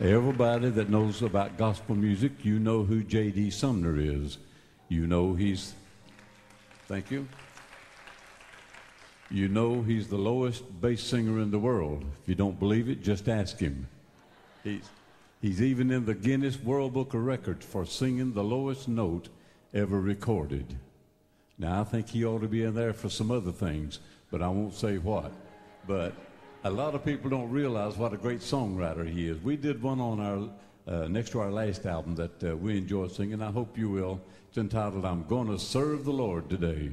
Everybody that knows about gospel music, you know who J.D. Sumner is. You know he's, thank you. You know he's the lowest bass singer in the world. If you don't believe it, just ask him. He's, he's even in the Guinness World Book of Records for singing the lowest note ever recorded. Now, I think he ought to be in there for some other things, but I won't say what. But a lot of people don't realize what a great songwriter he is. We did one on our uh, next to our last album that uh, we enjoy singing. I hope you will. It's entitled "I'm to Serve the Lord Today."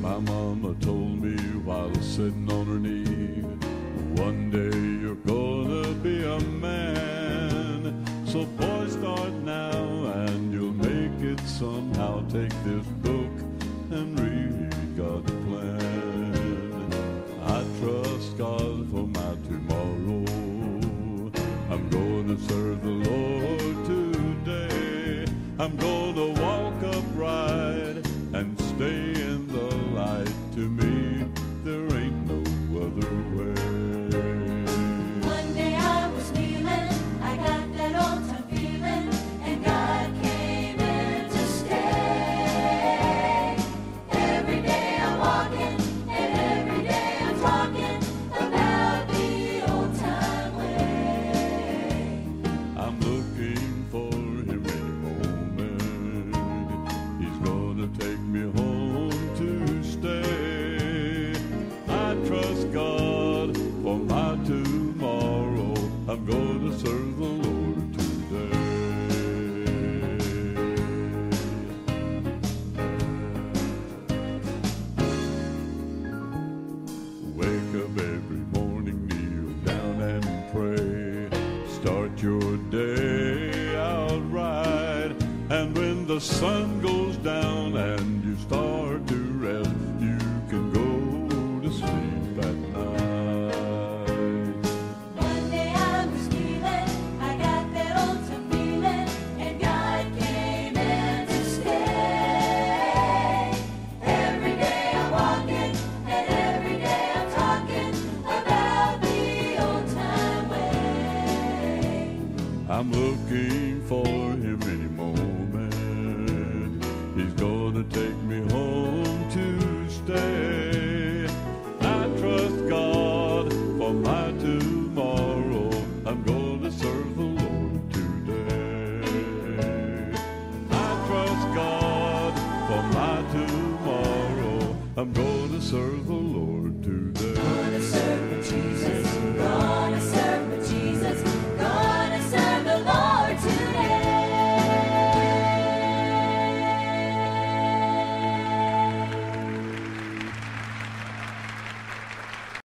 My mama told me while sitting on her knee, start now and you'll make it somehow. Take this book and read God's plan. I trust God for my tomorrow. I'm gonna serve the Lord today. I'm gonna walk I'm looking the sun goes down and you start to rest, you can go to sleep at night. One day I was kneeling, I got that old time feeling, and God came in to stay. Every day I'm walking, and every day I'm talking about the old time way. I'm looking for I'm going to serve the Lord.